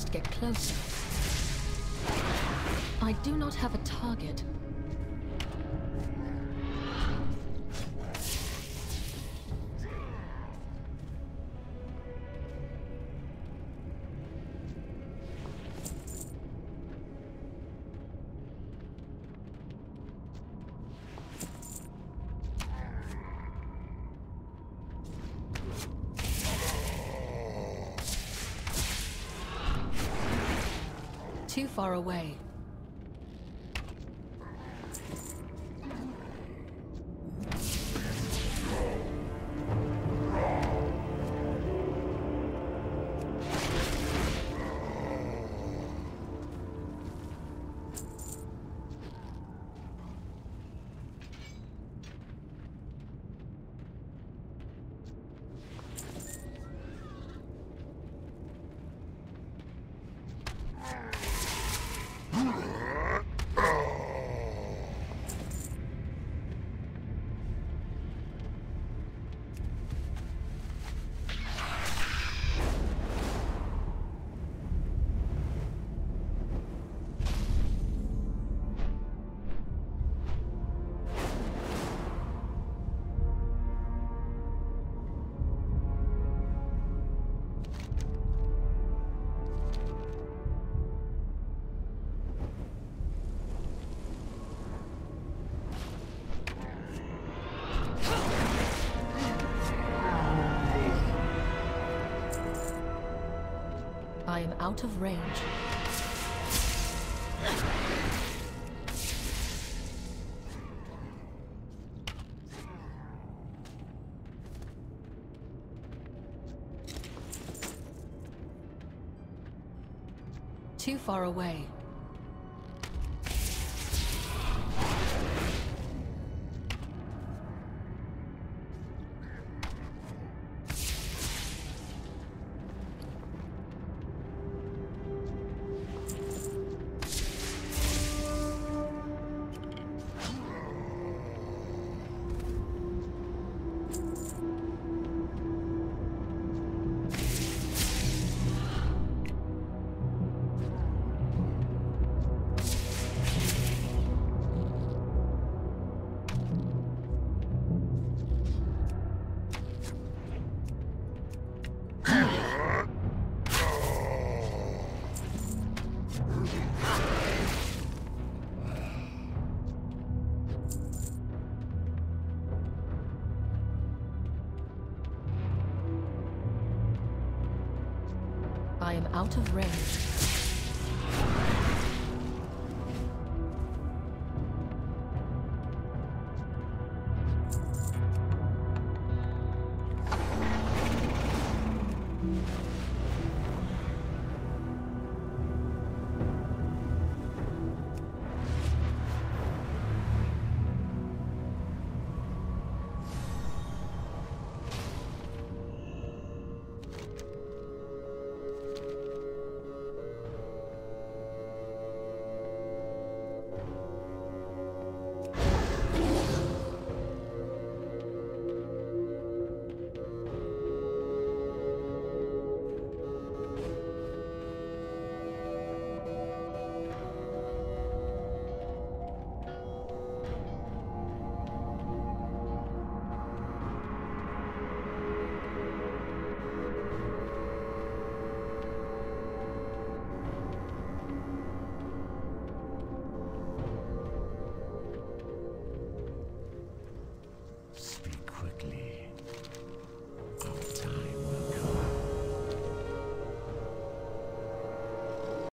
must get closer. I do not have a target. Too far away. I am out of range. Too far away. I am out of range. Speak.